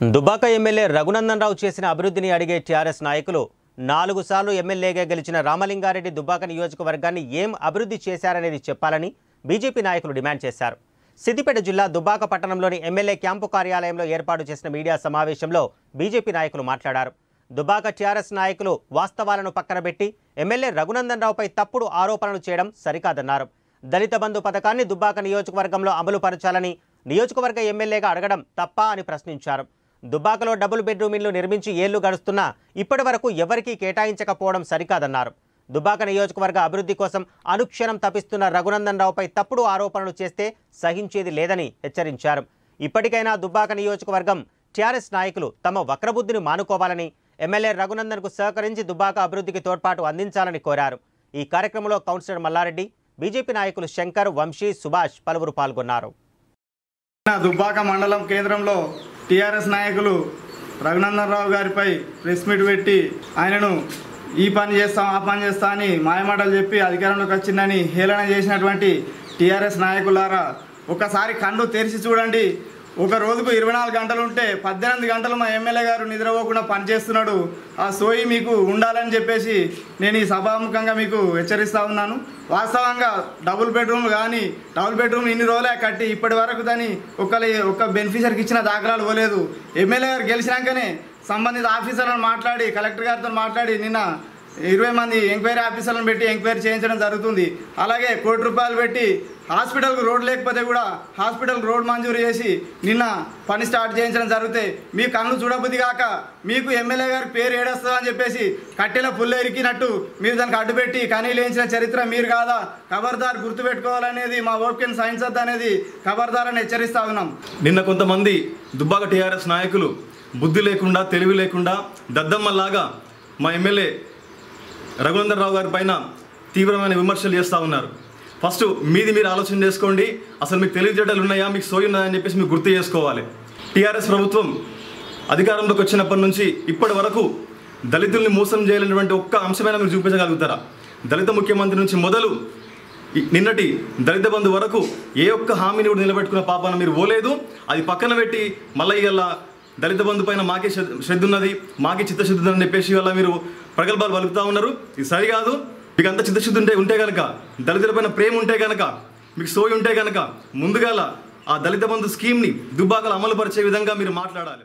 Dubaka MLA Raghunandan Rao చేసిన అభివృద్ధిని అడిగే టీఆర్ఎస్ నాయకులు నాలుగు సార్లు ఎమ్మెల్యేగా గెలిచిన రామలింగారెడ్డి దుబ్బాక నియోజకవర్గాన్ని ఏం అభివృద్ధి చేశారనేది చెప్పాలని బీజేపీ నాయకులు డిమాండ్ చేశారు. సిద్దిపేట జిల్లా దుబ్బాక పట్టణంలోని ఎమ్మెల్యే క్యాంపు కార్యాలయంలో ఏర్పాటు చేసిన మీడియా సమావేశంలో బీజేపీ నాయకులు మాట్లాడారు. దుబ్బాక టీఆర్ఎస్ నాయకులు వాస్తవాలను పక్కన పెట్టి ఎమ్మెల్యే రఘునందన్ రావుపై తప్పుడు ఆరోపణలు చేయడం సరికాదన్నారు. దళిత బంధు పథకాన్ని దుబ్బాక నియోజకవర్గంలో అమలు పరచాలని నియోజకవర్గ ఎమ్మెల్యేగా అడగడం తప్ప అని ప్రశ్నించారు. దుబ్బాకలో డబుల్ బెడ్రూమ్ ఇల్లు నిర్మించి ఏళ్ళు గడుస్తున్నా ఇప్పటి వరకు ఎవరికీ కేటాయించకపోవడం సరికాదన్నారు. దుబ్బాక నియోజకవర్గ అభివృద్ధి కోసం అనుక్షణం తప్పిస్తున్న రఘునందన్ రావుపై తప్పుడు ఆరోపణలు చేస్తే సహించేది లేదని హెచ్చరించారు. ఇప్పటికైనా దుబ్బాక నియోజకవర్గం టీఆర్ఎస్ నాయకులు తమ వక్రబుద్ధిని మానుకోవాలని ఎమ్మెల్యే రఘునందన్కు సహకరించి దుబ్బాక అభివృద్ధికి తోడ్పాటు అందించాలని కోరారు. ఈ కార్యక్రమంలో కౌన్సిలర్ మల్లారెడ్డి బీజేపీ నాయకులు శంకర్ వంశీ సుభాష్ పలువురు పాల్గొన్నారు. దుబ్బాక మండలం కేంద్రంలో టీఆర్ఎస్ నాయకులు రఘునందన్ రావు గారిపై ప్రెస్ మీట్ పెట్టి ఆయనను ఈ పని చేస్తాం ఆ పని చేస్తా అని మాయమాటలు చెప్పి అధికారంలోకి వచ్చిందని హేళన చేసినటువంటి టీఆర్ఎస్ నాయకులారా ఒకసారి కళ్ళు తెరిచి చూడండి. ఒక రోజుకు ఇరవై నాలుగు గంటలు ఉంటే పద్దెనిమిది గంటలు మా ఎమ్మెల్యే గారు నిద్రపోకుండా పనిచేస్తున్నాడు. ఆ సోయి మీకు ఉండాలని చెప్పేసి నేను ఈ సభాముఖంగా మీకు హెచ్చరిస్తా ఉన్నాను. వాస్తవంగా డబుల్ బెడ్రూమ్ కానీ డబుల్ బెడ్రూమ్ ఇన్ని రోజులే కట్టి ఇప్పటి వరకు దాన్ని ఒక ఒక బెనిఫిషియర్కి ఇచ్చిన దాఖలాలు పోలేదు. ఎమ్మెల్యే గారు గెలిచినాకనే సంబంధిత ఆఫీసర్లను మాట్లాడి కలెక్టర్ గారితో మాట్లాడి నిన్న ఇరవై మంది ఎంక్వైరీ ఆఫీసర్లను పెట్టి ఎంక్వైరీ చేయించడం జరుగుతుంది. అలాగే కోటి రూపాయలు పెట్టి హాస్పిటల్కు రోడ్ లేకపోతే కూడా హాస్పిటల్కి రోడ్ మంజూరు చేసి నిన్న పని స్టార్ట్ చేయించడం జరిగితే మీ కళ్ళు చూడబుద్ది కాక మీకు ఎమ్మెల్యే గారి పేరు ఏడొస్తుందని చెప్పేసి కట్టెల పుల్ల ఎరికినట్టు మీరు దానికి అడ్డుపెట్టి కనీలేయించిన చరిత్ర మీరు కాదా? ఖబర్దార్ గుర్తుపెట్టుకోవాలనేది మా ఓపికను సహించద్దు అనేది ఖబర్దార్ హెచ్చరిస్తా ఉన్నాం. నిన్న కొంతమంది దుబ్బాక టీఆర్ఎస్ నాయకులు బుద్ధి లేకుండా తెలివి లేకుండా దద్దమ్మలాగా మా ఎమ్మెల్యే రఘునందన్ రావు గారి పైన తీవ్రమైన విమర్శలు చేస్తూ ఉన్నారు. ఫస్ట్ మీది మీరు ఆలోచన చేసుకోండి. అసలు మీకు తెలివితేటలు ఉన్నాయా? మీకు సోయి ఉన్నాయా అని చెప్పేసి మీకు గుర్తు చేసుకోవాలి. టీఆర్ఎస్ ప్రభుత్వం అధికారంలోకి వచ్చినప్పటి నుంచి ఇప్పటి వరకు దళితుల్ని మోసం చేయలేనటువంటి ఒక్క అంశమైనా మీరు చూపించగలుగుతారా? దళిత ముఖ్యమంత్రి నుంచి మొదలు నిన్నటి దళిత బంధు వరకు ఏ ఒక్క హామీని కూడా నిలబెట్టుకున్న పాపాన మీరు పోలేదు. అది పక్కన పెట్టి మళ్ళీ దళిత బంధు పైన మాకే శ్రద్ధ ఉన్నది మాకే చిత్తశుద్ధి ఉందని చెప్పేసి వల్ల మీరు ప్రగల్భాలు పలుకుతా ఉన్నారు. ఇది సరికాదు. మీకు అంత చిత్తశుద్ధి ఉంటే ఉంటే కనుక దళితుల పైన ప్రేమ ఉంటే కనుక మీకు సోయి ఉంటే కనుక ముందుగాల ఆ దళిత బంధు స్కీమ్ని దుబ్బాకలు అమలు పరిచే విధంగా మీరు మాట్లాడాలి.